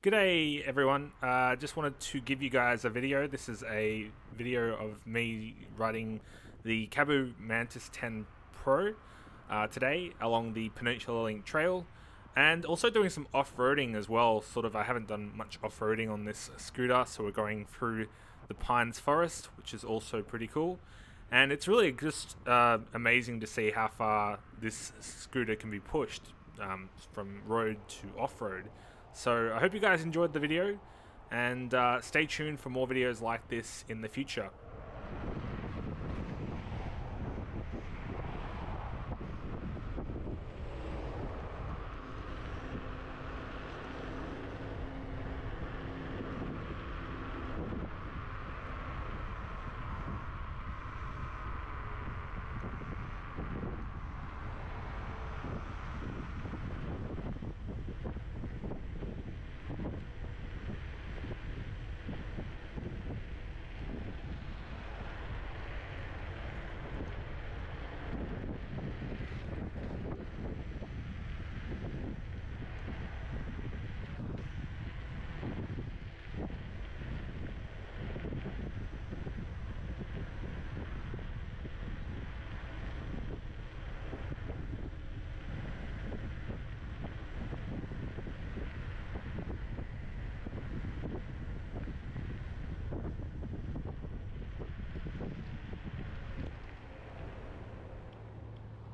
G'day everyone, uh, just wanted to give you guys a video. This is a video of me riding the Kaabo Mantis 10 Pro uh, today along the Peninsula Link Trail and also doing some off-roading as well. Sort of, I haven't done much off-roading on this scooter, so we're going through the Pines Forest, which is also pretty cool. And it's really just uh, amazing to see how far this scooter can be pushed um, from road to off-road. So I hope you guys enjoyed the video and uh, stay tuned for more videos like this in the future.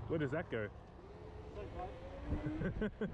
Where does that go?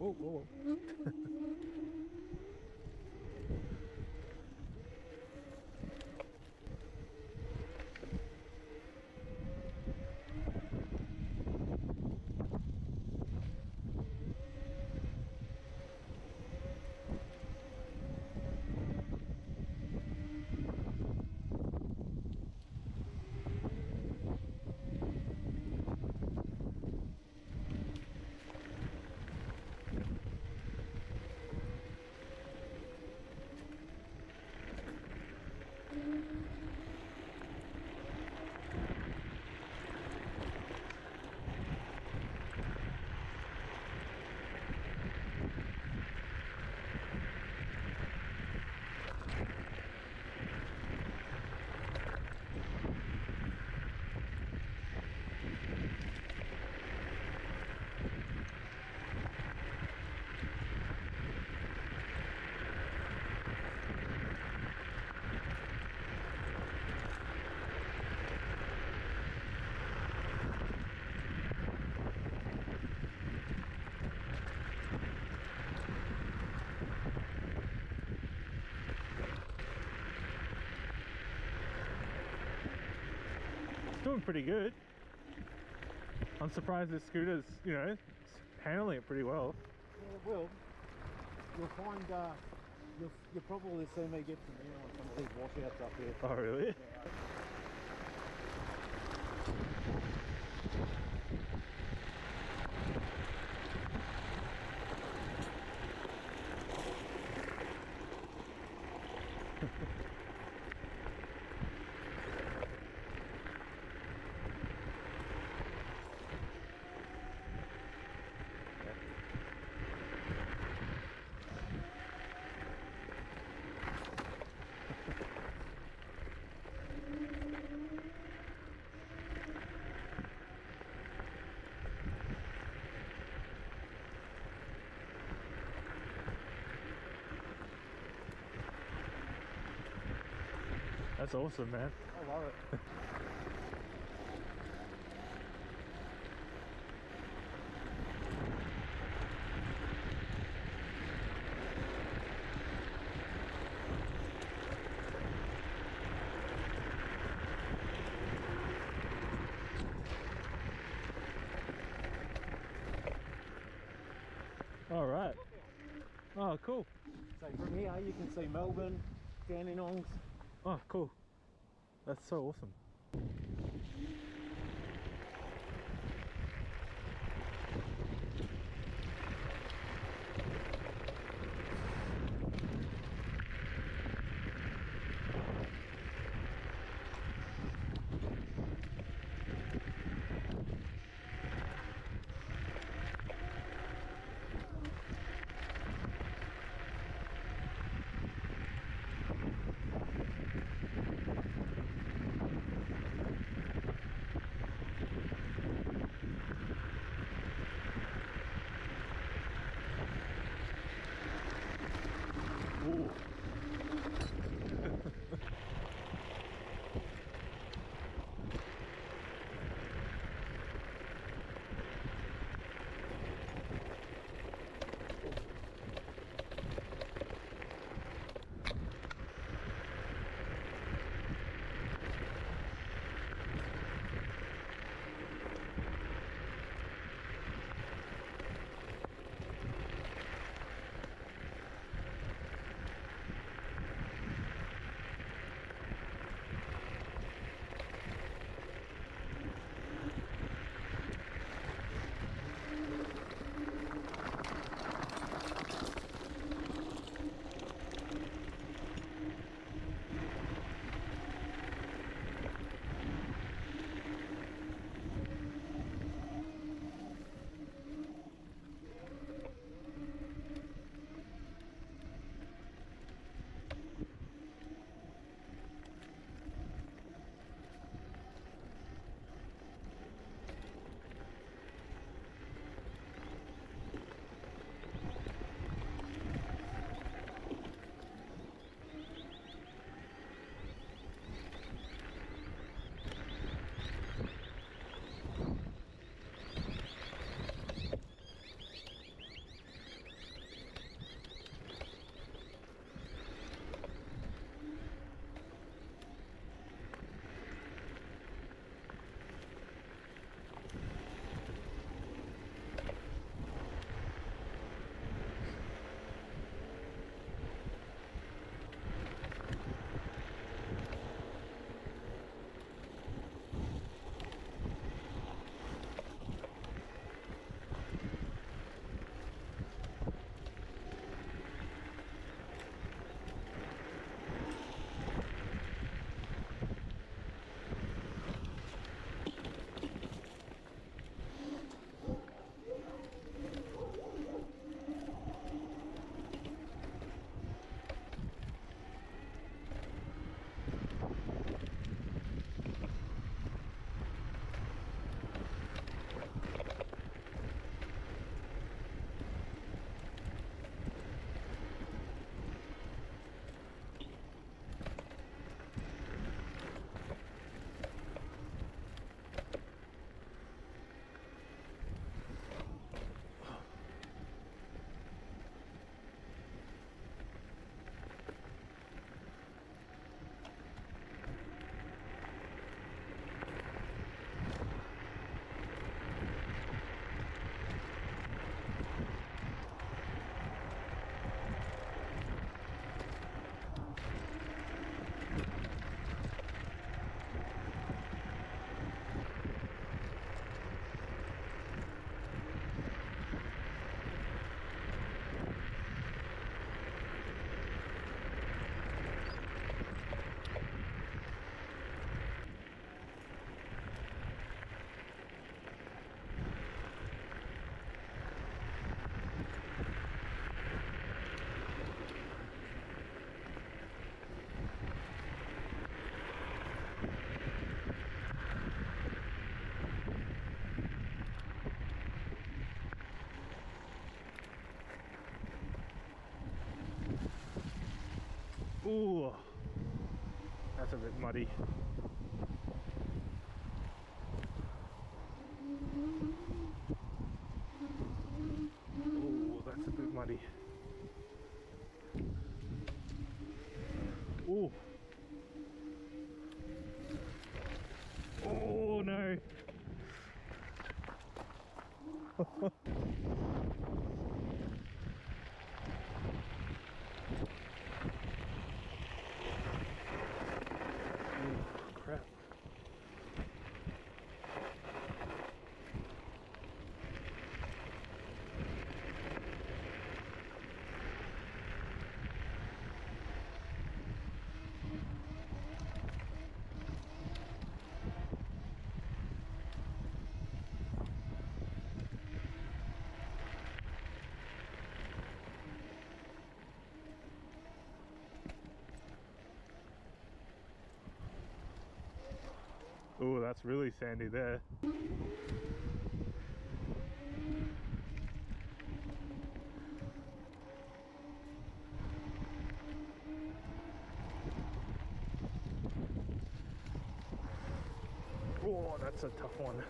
oh, oh. Doing pretty good. I'm surprised this scooter's, you know, handling it pretty well. Yeah, it will. You'll find, uh, you'll, you'll probably see me get some new on some of these washouts up here. Oh, really? That's awesome, man. I love it. All right. Oh, cool. So from here you can see Melbourne, Dandenongs. Oh, cool. That's so awesome. That's a bit muddy. Ooh, that's a bit muddy. Ooh. Oh no. Ooh, crap. Oh, that's really sandy there. Oh, that's a tough one.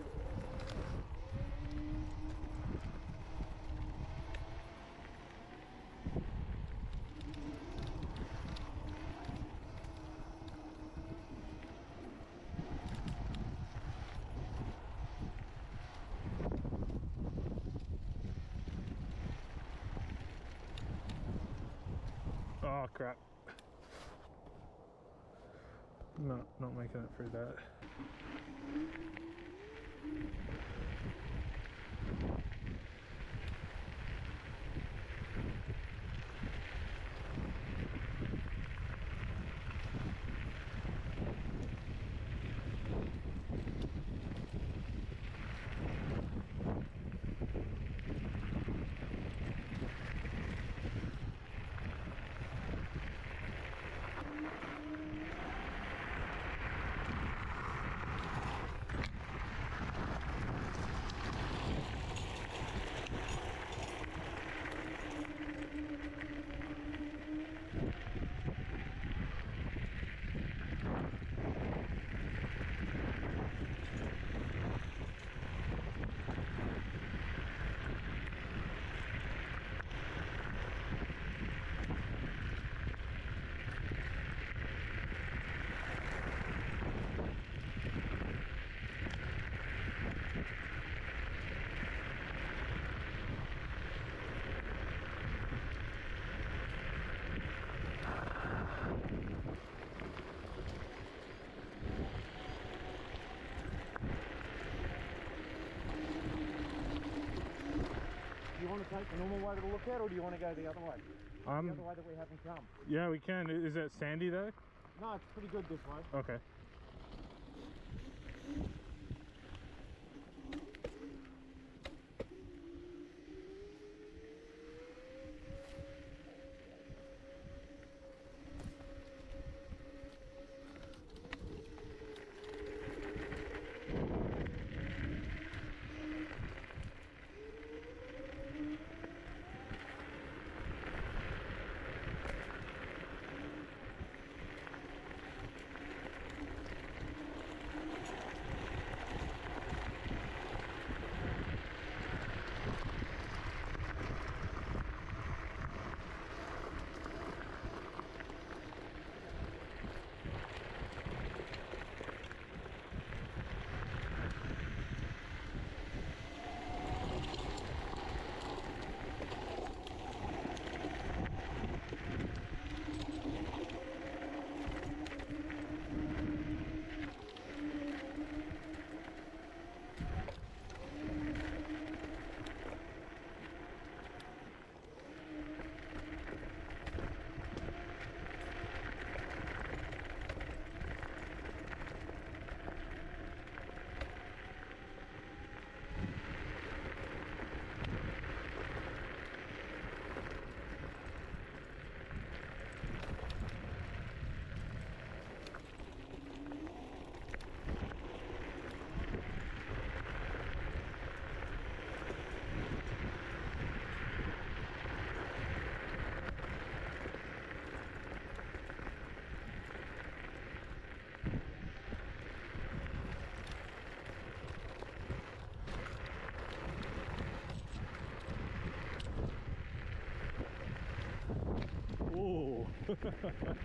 Oh crap. Not not making it through that. Do you want to take the normal way to the lookout, or do you want to go the other way? the Um, other way that we haven't come. yeah, we can. Is it sandy there? No, it's pretty good this way. Okay. ハハハハ。